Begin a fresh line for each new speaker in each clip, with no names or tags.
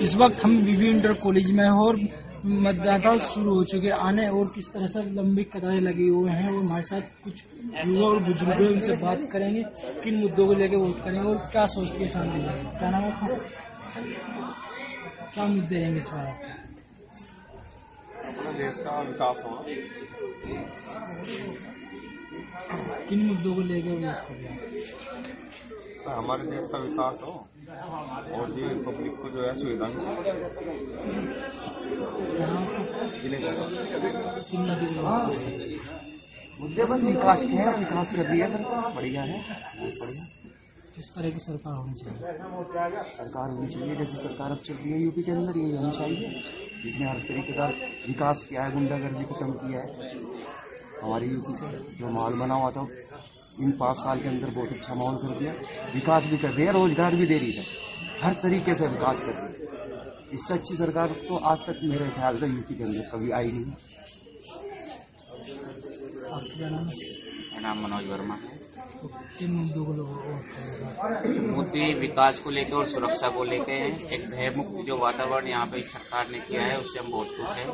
इस वक्त हम बीबी इंटर कॉलेज में हैं और मतदाता शुरू हो चुके आने और किस तरह से लंबी कतारें लगी हुए हैं और हमारे साथ कुछ युवा और बुज़ुर्ग उनसे बात करेंगे किन मुद्दों को लेकर वोट करेंगे और क्या सोचती है शांति क्या नाम है आपका? क्या मुद्दे रहेंगे इस बार
अपने देश का विकास होना
किन मुद्दों को लेकर वोट करेंगे?
तो हमारे देश का विकास हो। और ये पब्लिक को जो है सुविधा?
मुद्दे बस विकास के हैं विकास कर रही है सरकार बढ़िया है बहुत बढ़िया।
किस तरह की सरकार होनी चाहिए?
सरकार होनी चाहिए जैसे सरकार अब चल रही है यूपी के अंदर ये होनी चाहिए। जिसने हर तरीके का विकास किया है गुंडागर्दी खत्म किया है। हमारी यूपी से जो माहौल बना हुआ था इन पाँच साल के अंदर बहुत अच्छा माहौल कर दिया। विकास भी कर दिया रोज़गार भी दे रही है। हर तरीके से विकास कर रही है। इससे अच्छी सरकार तो आज तक मेरे ख्याल से यूपी के अंदर कभी आई नहीं।
आपका क्या नाम? है
मेरा नाम मनोज वर्मा है।
मुद्दों
विकास को लेकर और सुरक्षा को लेकर एक भयमुक्त जो वातावरण यहाँ पे सरकार ने किया है, उससे हम बहुत खुश हैं।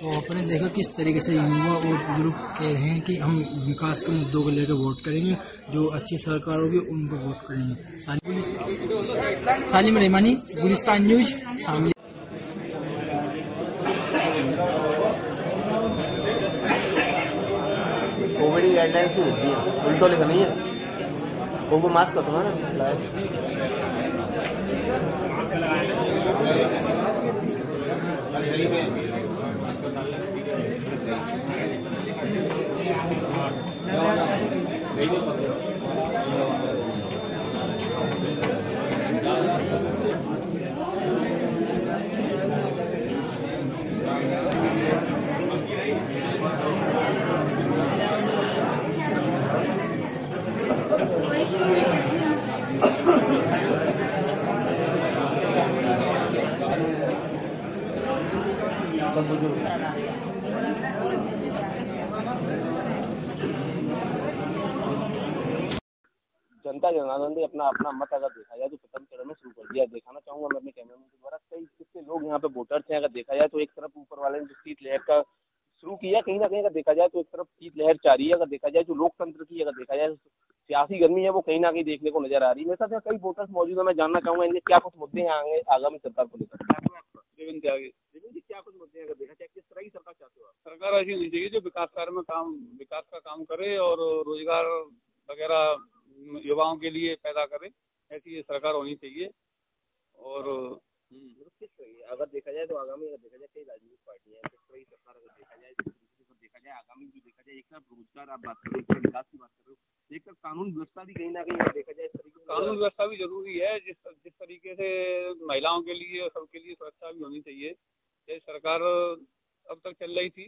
तो आपने देखा किस तरीके से युवा और बुज़ुर्ग कह रहे हैं कि हम विकास के मुद्दों को लेकर वोट करेंगे, जो अच्छी सरकार होगी, उनको वोट करेंगे। साली- सालिम रहमानी गुलिस्तान न्यूज़, शामिल।
कोविड की गाइडलाइंस से होती है। उल्टो लिखा नहीं है। वो मास्क का तुम्हारा लगाया जनता जनार्दन ने अपना अपना मत अगर देखा जाए तो प्रथम चरण में शुरू कर दिया। दिखाना चाहूँगा मैं अपने कैमरामैन के द्वारा। कई कितने लोग यहाँ पे वोटर्स हैं, अगर देखा जाए तो एक तरफ़ ऊपर वाले ने शीत लहर का शुरू किया, कहीं ना कहीं अगर देखा जाए तो एक तरफ़ शीत लहर जारी है। अगर देखा जाए जो लोकतंत्र की अगर देखा जाए तो सियासी गर्मी है, वो कहीं ना कहीं देखने को नज़र आ रही है। मेरे साथ कई वोटर्स मौजूद है, मैं जानना चाहूँगा इनके क्या कुछ मुद्दे हैं आगे आगामी सरकार को लेकर। सरकार
ऐसी होनी चाहिए जो विकास कार्य में काम विकास का काम करे और रोज़गार वगैरह युवाओं के लिए पैदा करे ऐसी सरकार होनी चाहिए। और
किस तरह की अगर देखा जाए तो आगामी अगर देखा जाए कई राजनीतिक पार्टियाँ हैं किस तरह की सरकार अगर देखा जाए तो देखा जाए आगामी जो देखा जाए एक तरफ़ रोज़गार आप बात करो एक तरफ़ विकास की बात करो एक तरफ़ कानून व्यवस्था भी कहीं ना कहीं अगर देखा जाए इस तरीके
कानून व्यवस्था भी ज़रूरी है जिस जिस तरीके से महिलाओं के लिए और सबके लिए सुरक्षा भी होनी चाहिए। ये सरकार अब तक चल रही थी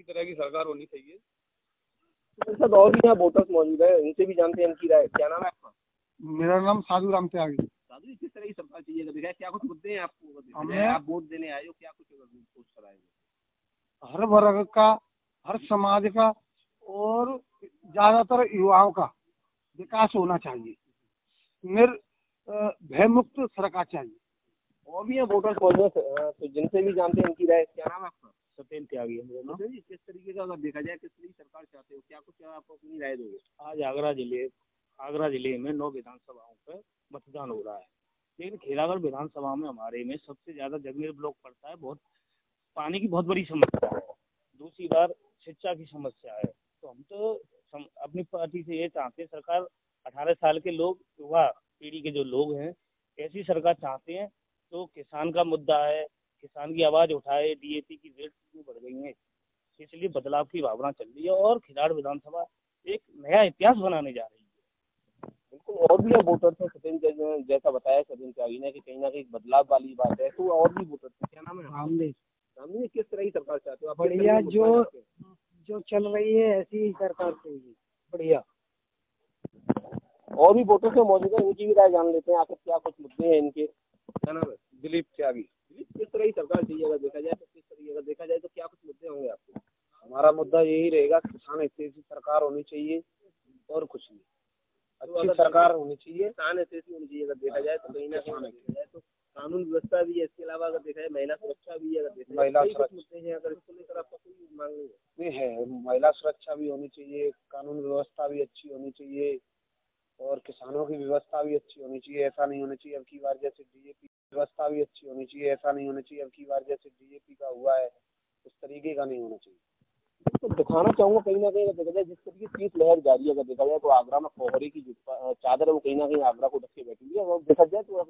इसी तरह की सरकार होनी चाहिए।
मेरे और भी यहाँ वोटर्स मौजूद है उनसे भी जानते हैं इनकी राय। क्या नाम है आपका?
मेरा नाम साधु राम त्यागी
साधु जी किस तरह की सरकार चाहिए देखा क्या कुछ मुद्दे हैं आपको? आप वोट देने आए हो क्या कुछ अगर सोच कर आए हो?
हर वर्ग का हर समाज का और ज़्यादातर युवाओं का विकास होना चाहिए। निर अ, भयमुक्त सरकार चाहिए।
और भी यहाँ वोटर्स मौजूद है तो जिनसे भी जानते हैं इनकी राय क्या नाम है आपका? सत्येंद्र त्यागी है नाम जी किस तरीके का अगर देखा जाए किस तरह की सरकार चाहते हो क्या कुछ आप अपनी राय दोगे?
आज आगरा ज़िले आगरा ज़िले में नौ विधानसभाओं पर मतदान हो रहा है। लेकिन खेलागढ़ विधानसभा में हमारे में सबसे ज़्यादा जगमेर ब्लॉक पड़ता है बहुत पानी की बहुत बड़ी समस्या है। दूसरी बार शिक्षा की समस्या है। तो हम तो सम, अपनी पार्टी से ये चाहते हैं सरकार अठारह साल के लोग युवा पीढ़ी के जो लोग हैं ऐसी सरकार चाहते हैं तो किसान का मुद्दा है किसान की आवाज़ उठाए डीएपी की रेट क्यों बढ़ गई है? इसलिए बदलाव की भावना चल रही है और खिलाड़ विधानसभा एक नया इतिहास बनाने जा रही है।
बिल्कुल और भी वोटर्स हैं सत्येंद्र जैसा- जैसा बताया सत्येंद्र त्यागी ने कि कहीं ना कहीं बदलाव वाली बात है तो और भी वोटर्स हैं। क्या नाम है
रामदेव।
रामजी किस तरह की सरकार चाहते हो?
बढ़िया जो जो चल रही है ऐसी ही सरकार चाहिए बढ़िया।
और भी वोटर्स हैं मौजूद है उनकी भी राय जान लेते हैं आखिर क्या कुछ मुद्दे हैं इनके? क्या नाम है?
दिलीप त्यागी
तरह की सरकार चाहिए अगर देखा जाए तो किस तरह अगर देखा जाए तो क्या कुछ मुद्दे होंगे आपके?
हमारा मुद्दा यही रहेगा किसान हितैषी सरकार होनी चाहिए और कुछ नहीं।
अच्छी सरकार होनी चाहिए। किसान ऐसी होनी चाहिए अगर देखा जाए तो कहीं ना कहीं देखा जाए तो कानून व्यवस्था भी है इसके अलावा अगर देखा जाए महिला सुरक्षा भी है अगर देखा जाए
महिला सुरक्षा।
मुद्दे अगर इसको लेकर आपका कोई मांग नहीं है।
नहीं है महिला सुरक्षा भी होनी चाहिए कानून व्यवस्था भी अच्छी होनी चाहिए और किसानों की व्यवस्था भी अच्छी होनी चाहिए ऐसा नहीं होना चाहिए। अब की बार जैसे डीएपी व्यवस्था भी अच्छी होनी चाहिए, ऐसा नहीं होना चाहिए। अब की बार जैसे बीजेपी का हुआ है, उस तरीके का नहीं होना चाहिए।
तो दिखाना चाहूँगा कहीं ना कहीं, अगर देखा जाए, जिस तरीके शीत लहर जारी है, अगर देखा जाए तो आगरा में कोहरे की जो चादर है, वो कहीं ना कहीं आगरा को ढक के बैठी हुई है। और देखा जाए तो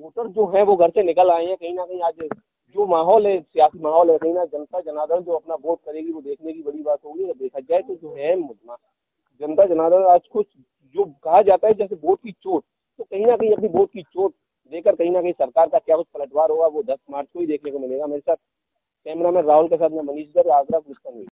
वोटर जो है, वो घर से निकल आए हैं, कहीं ना कहीं आज जो माहौल है, सियासी माहौल है, कहीं ना जनता, जनार्दन जो अपना वोट करेगी, वो देखने की बड़ी बात होगी। अगर देखा जाए तो जो है जनता, जनार्दन, आज कुछ जो कहा जाता है, जैसे वोट की चोट तो कहीं ना कहीं अपनी वोट की चोट कहीं ना कहीं सरकार का क्या कुछ पलटवार होगा, वो दस मार्च को ही देखने को मिलेगा मेरे साथ। कैमरा मैन राहुल के साथ मैं मनीष गर्ग, आगरा गुलशन